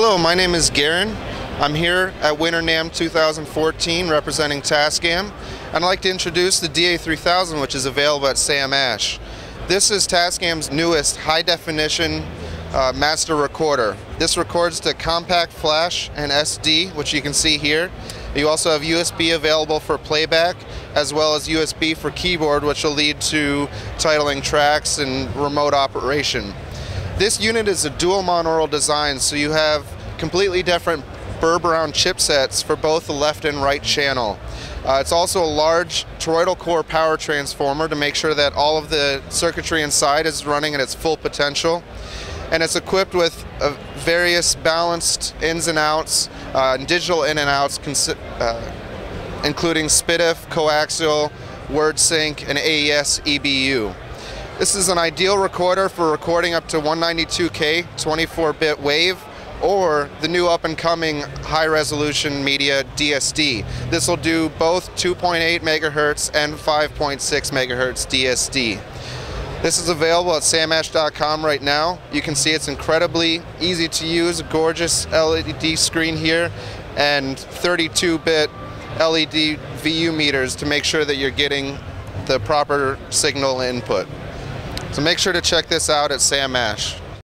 Hello, my name is Garen. I'm here at Winter NAMM 2014 representing Tascam. I'd like to introduce the DA3000 which is available at Sam Ash. This is Tascam's newest high definition uh, master recorder. This records to compact flash and SD which you can see here. You also have USB available for playback as well as USB for keyboard which will lead to titling tracks and remote operation. This unit is a dual monaural design, so you have completely different Burr Brown chipsets for both the left and right channel. Uh, it's also a large toroidal core power transformer to make sure that all of the circuitry inside is running at its full potential. And it's equipped with uh, various balanced ins and outs, uh, digital in and outs, uh, including SPDIF, coaxial, WordSync, and AES EBU. This is an ideal recorder for recording up to 192K 24-bit wave or the new up-and-coming high-resolution media DSD. This will do both 2.8 megahertz and 5.6 megahertz DSD. This is available at samash.com right now. You can see it's incredibly easy to use, gorgeous LED screen here, and 32-bit LED VU meters to make sure that you're getting the proper signal input. So make sure to check this out at Sam Ash.